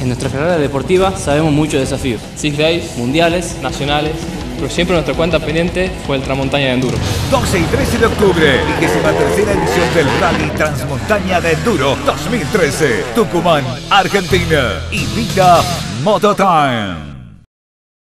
En nuestra carrera deportiva sabemos muchos desafíos. Six Days, mundiales, nacionales, pero siempre nuestra cuenta pendiente fue el Tramontaña de Enduro. 12 y 13 de octubre, 23 edición del Rally Transmontaña de Enduro 2013, Tucumán, Argentina. Y Vida Mototime.